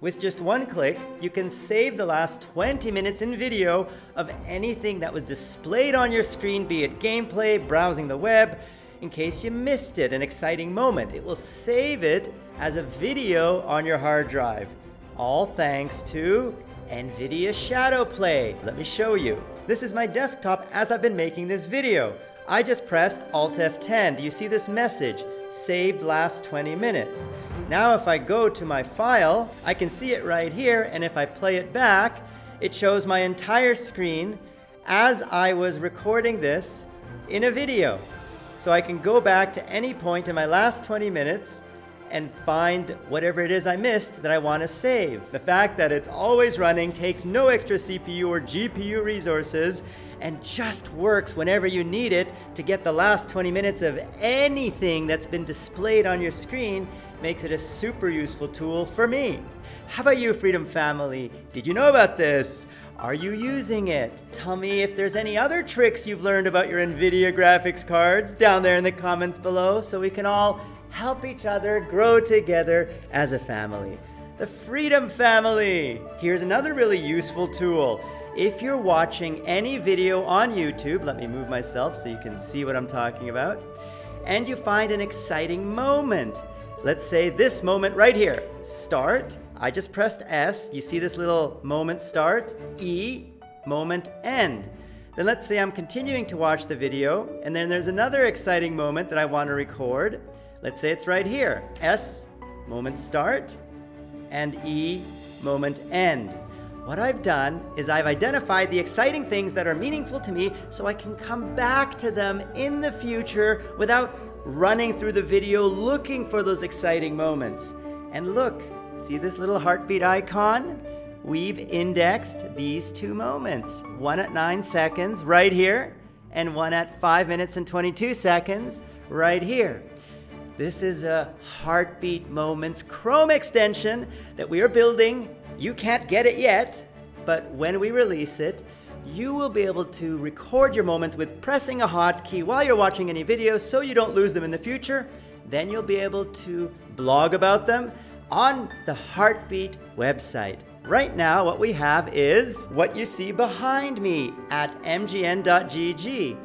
With just one click, you can save the last 20 minutes in video of anything that was displayed on your screen, be it gameplay, browsing the web, in case you missed it, an exciting moment. It will save it as a video on your hard drive. All thanks to NVIDIA Shadowplay. Let me show you. This is my desktop as I've been making this video. I just pressed Alt F10. Do you see this message? Saved last 20 minutes. Now if I go to my file, I can see it right here, and if I play it back, it shows my entire screen as I was recording this in a video. So I can go back to any point in my last 20 minutes and find whatever it is I missed that I want to save. The fact that it's always running, takes no extra CPU or GPU resources, and just works whenever you need it to get the last 20 minutes of anything that's been displayed on your screen makes it a super useful tool for me. How about you, Freedom Family? Did you know about this? Are you using it? Tell me if there's any other tricks you've learned about your NVIDIA graphics cards down there in the comments below so we can all help each other grow together as a family. The Freedom Family! Here's another really useful tool. If you're watching any video on YouTube, let me move myself so you can see what I'm talking about, and you find an exciting moment. Let's say this moment right here. Start. I just pressed S. You see this little moment start? E, moment end. Then let's say I'm continuing to watch the video, and then there's another exciting moment that I want to record. Let's say it's right here. S, moment start, and E, moment end. What I've done is I've identified the exciting things that are meaningful to me so I can come back to them in the future without running through the video looking for those exciting moments. And look, see this little heartbeat icon? We've indexed these two moments. One at 9 seconds right here, and one at 5 minutes and 22 seconds right here. This is a Heartbeat Moments Chrome extension that we are building. You can't get it yet, but when we release it, you will be able to record your moments with pressing a hotkey while you're watching any video so you don't lose them in the future. Then you'll be able to blog about them on the Heartbeat website. Right now, what we have is what you see behind me at mgn.gg,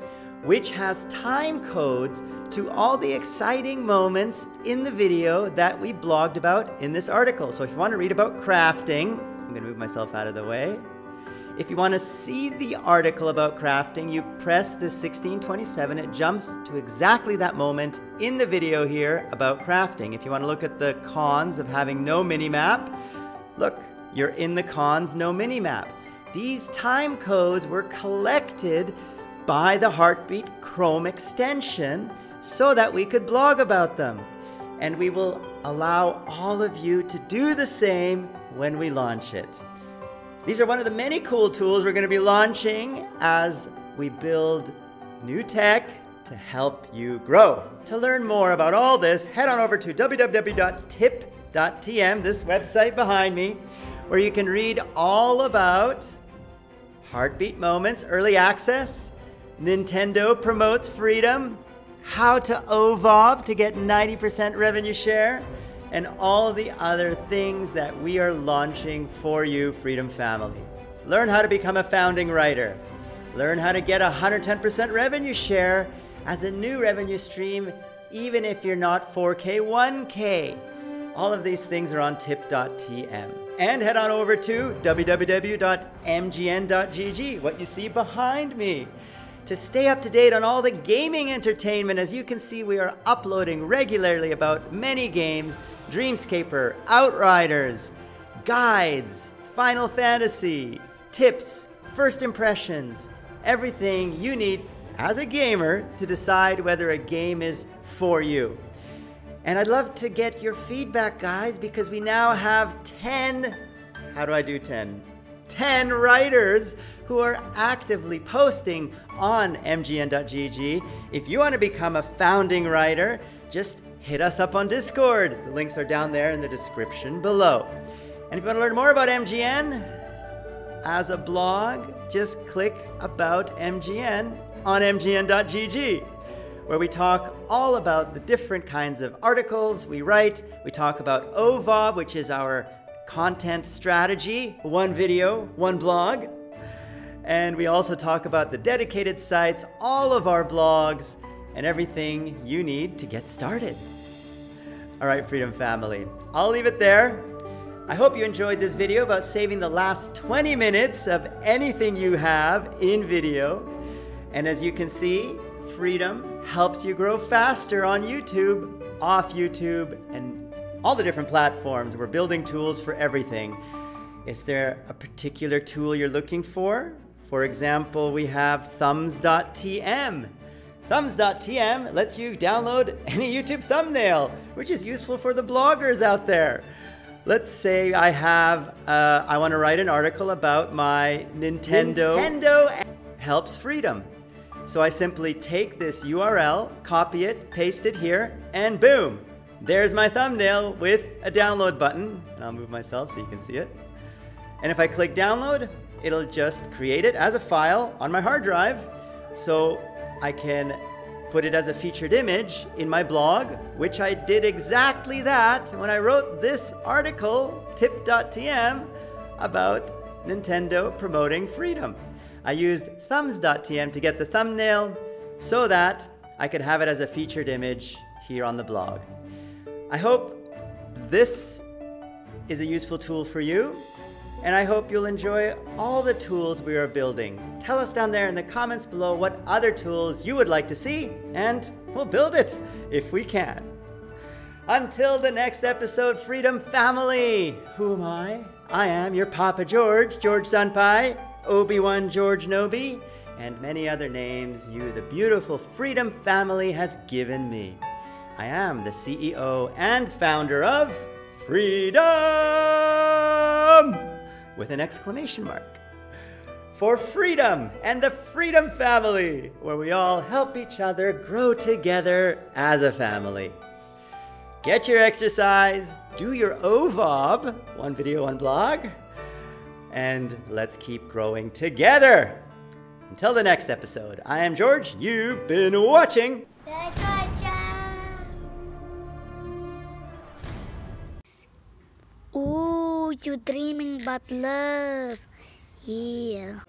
which has time codes to all the exciting moments in the video that we blogged about in this article. So if you want to read about crafting, I'm going to move myself out of the way. If you want to see the article about crafting, you press the 1627. It jumps to exactly that moment in the video here about crafting. If you want to look at the cons of having no mini-map, look, you're in the cons no mini-map. These time codes were collected by the Heartbeat Chrome extension so that we could blog about them. And we will allow all of you to do the same when we launch it. These are one of the many cool tools we're going to be launching as we build new tech to help you grow. To learn more about all this, head on over to www.tip.tm, this website behind me, where you can read all about Heartbeat Moments, early access, Nintendo promotes freedom, how to OVOB to get 90% revenue share, and all the other things that we are launching for you, Freedom Family. Learn how to become a founding writer. Learn how to get 110% revenue share as a new revenue stream, even if you're not 4K, 1K. All of these things are on tip.tm. And head on over to www.mgn.gg, what you see behind me to stay up to date on all the gaming entertainment. As you can see, we are uploading regularly about many games Dreamscaper, Outriders, guides, Final Fantasy, tips, first impressions, everything you need as a gamer to decide whether a game is for you. And I'd love to get your feedback, guys, because we now have 10. How do I do 10? 10 writers who are actively posting on mgn.gg. If you want to become a founding writer, just hit us up on Discord. The links are down there in the description below. And if you want to learn more about MGN as a blog, just click About MGN on mgn.gg, where we talk all about the different kinds of articles we write. We talk about OVOB, which is our content strategy, one video, one blog. And we also talk about the dedicated sites, all of our blogs, and everything you need to get started. All right, Freedom Family, I'll leave it there. I hope you enjoyed this video about saving the last 20 minutes of anything you have in video. And as you can see, Freedom helps you grow faster on YouTube, off YouTube, and all the different platforms. We're building tools for everything. Is there a particular tool you're looking for? For example, we have thumbs.tm. Thumbs.tm lets you download any YouTube thumbnail, which is useful for the bloggers out there. Let's say I have, uh, I want to write an article about my Nintendo. Nintendo helps freedom. So I simply take this URL, copy it, paste it here, and boom, there's my thumbnail with a download button. And I'll move myself so you can see it. And if I click download, it'll just create it as a file on my hard drive. So I can put it as a featured image in my blog, which I did exactly that when I wrote this article, tip.tm, about Nintendo promoting freedom. I used thumbs.tm to get the thumbnail so that I could have it as a featured image here on the blog. I hope this is a useful tool for you and I hope you'll enjoy all the tools we are building. Tell us down there in the comments below what other tools you would like to see, and we'll build it if we can. Until the next episode, Freedom Family! Who am I? I am your Papa George, George Senpai, Obi-Wan George Nobi, and many other names you, the beautiful Freedom Family, has given me. I am the CEO and founder of Freedom! with an exclamation mark. For freedom and the Freedom Family, where we all help each other grow together as a family. Get your exercise, do your OVOB, one video, one blog, and let's keep growing together. Until the next episode, I am George. You've been watching. You dreaming about love. Yeah.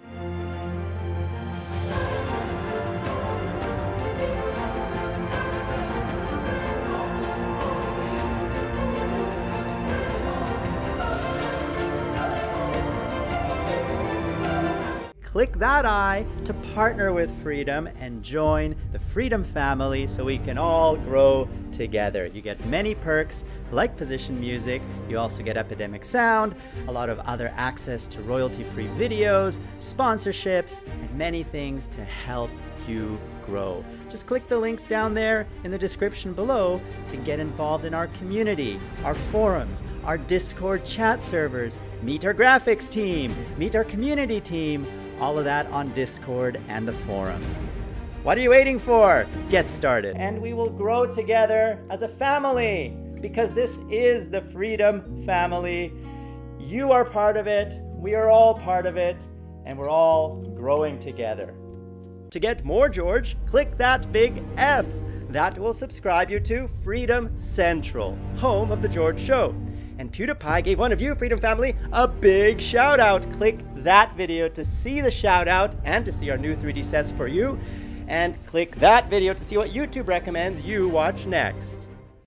Click that I to partner with Freedom and join the Freedom family so we can all grow together. You get many perks like position music, you also get Epidemic Sound, a lot of other access to royalty-free videos, sponsorships, and many things to help you grow. Just click the links down there in the description below to get involved in our community, our forums, our Discord chat servers, meet our graphics team, meet our community team, all of that on Discord and the forums. What are you waiting for? Get started. And we will grow together as a family because this is the Freedom Family. You are part of it, we are all part of it, and we're all growing together. To get more George, click that big F. That will subscribe you to Freedom Central, home of The George Show. And PewDiePie gave one of you, Freedom Family, a big shout out. Click that video to see the shout out and to see our new 3D sets for you. And click that video to see what YouTube recommends you watch next.